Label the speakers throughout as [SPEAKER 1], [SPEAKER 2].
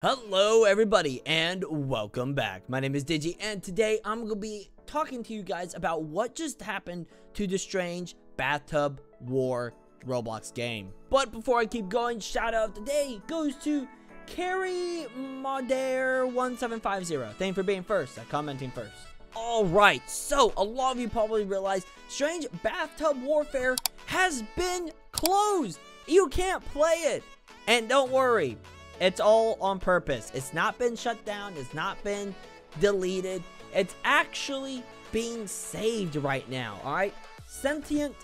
[SPEAKER 1] Hello everybody and welcome back. My name is Digi and today I'm going to be talking to you guys about what just happened to the strange Bathtub War Roblox game. But before I keep going, shout out today goes to Carrie Modere 1750 Thank you for being first, uh, commenting first. Alright, so a lot of you probably realize Strange Bathtub Warfare has been closed. You can't play it. And don't worry, it's all on purpose. It's not been shut down. It's not been deleted. It's actually being saved right now, alright? Sentient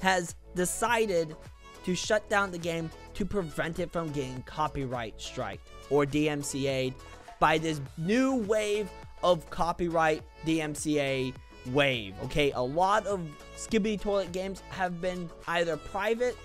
[SPEAKER 1] has decided to shut down the game to prevent it from getting copyright striked or DMCA'd by this new wave of copyright DMCA wave. Okay, a lot of Skibidi Toilet games have been either private,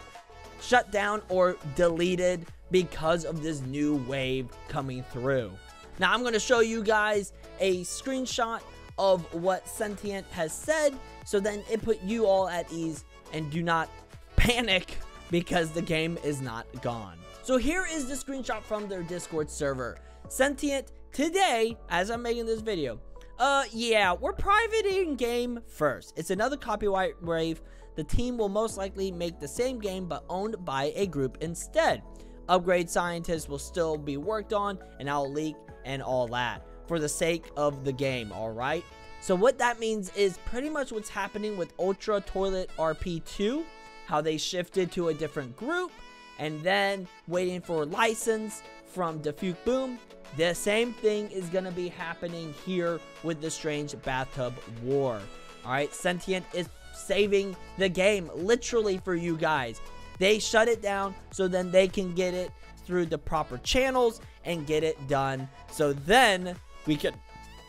[SPEAKER 1] shut down, or deleted because of this new wave coming through. Now, I'm going to show you guys a screenshot of what Sentient has said, so then it put you all at ease and do not panic because the game is not gone. So here is the screenshot from their Discord server. Sentient today, as I'm making this video, uh, yeah, we're privating game first. It's another copyright wave. The team will most likely make the same game but owned by a group instead. Upgrade scientists will still be worked on and I'll leak and all that for the sake of the game, alright? So what that means is pretty much what's happening with Ultra Toilet RP2, how they shifted to a different group, and then waiting for license from Defuk Boom. The same thing is going to be happening here with the Strange Bathtub War. Alright, Sentient is saving the game literally for you guys. They shut it down so then they can get it through the proper channels and get it done. So then we can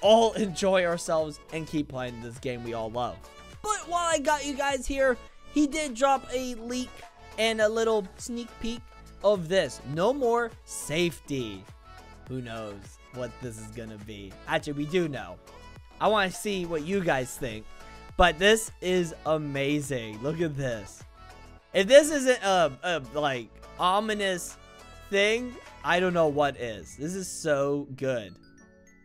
[SPEAKER 1] all enjoy ourselves and keep playing this game we all love. But while I got you guys here, he did drop a leak and a little sneak peek of this. No more safety. Who knows what this is going to be. Actually, we do know. I want to see what you guys think. But this is amazing. Look at this. If this isn't a, a like ominous thing, I don't know what is. This is so good.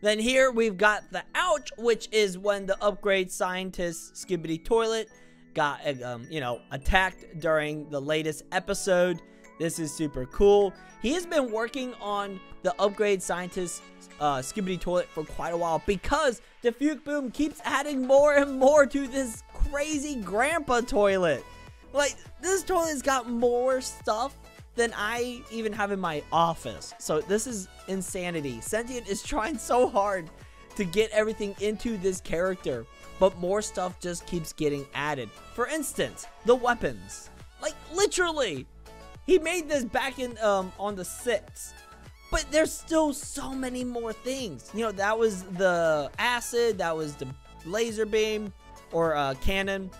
[SPEAKER 1] Then here we've got the ouch, which is when the upgrade scientist Skibidi Toilet got, um, you know, attacked during the latest episode. This is super cool. He has been working on the upgrade scientist uh, Skibidi Toilet for quite a while because DaFuq!?Boom keeps adding more and more to this crazy grandpa toilet. Like, this toilet's got more stuff than I even have in my office. So this is insanity. Sentient is trying so hard to get everything into this character, but more stuff just keeps getting added. For instance, the weapons. Like, literally, he made this back in um, on the 6th. But there's still so many more things. You know, that was the acid, that was the laser beam or uh, cannon.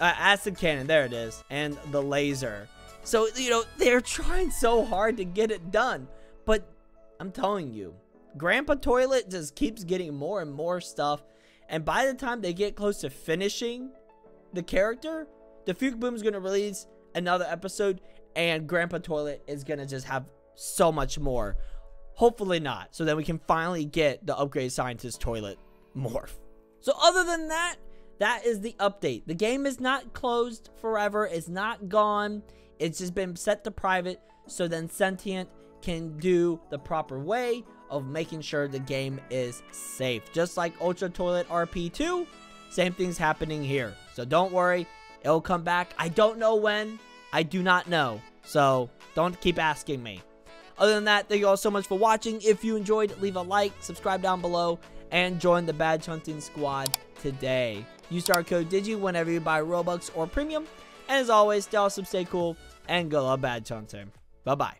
[SPEAKER 1] Uh, acid cannon, there it is. And the laser. So, you know, they're trying so hard to get it done. But I'm telling you, Grandpa Toilet just keeps getting more and more stuff. And by the time they get close to finishing the character, DaFuq!?Boom's going to release another episode. And Grandpa Toilet is to just have so much more. Hopefully not. So then we can finally get the Upgrade Scientist Toilet morph. So other than that, that is the update. The game is not closed forever. It's not gone. It's just been set to private so then Sentient can do the proper way of making sure the game is safe. Just like Ultra Toilet RP2, same thing's happening here. So don't worry, it'll come back. I don't know when. I do not know. So don't keep asking me. Other than that, thank you all so much for watching. If you enjoyed, leave a like, subscribe down below, and join the Badge Hunting Squad today. Use our code DIGI whenever you buy Robux or Premium. And as always, stay awesome, stay cool, and go love Badge Hunting. Bye-bye.